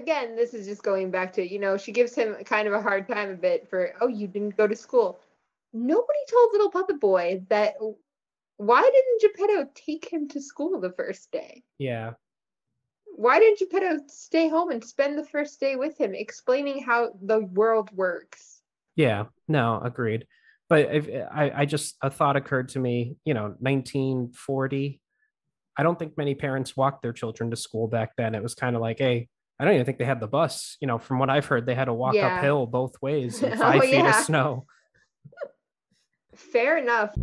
again, this is just going back to, you know, she gives him kind of a hard time a bit for, oh, you didn't go to school. Nobody told little puppet boy that why didn't Geppetto take him to school the first day? Yeah. Why didn't Geppetto stay home and spend the first day with him, explaining how the world works? Yeah, no, agreed. But if, I, I just a thought occurred to me. You know, 1940. I don't think many parents walked their children to school back then. It was kind of like, hey, I don't even think they had the bus. You know, from what I've heard, they had to walk Yeah. uphill both ways in Oh, five feet yeah. of snow. Fair enough.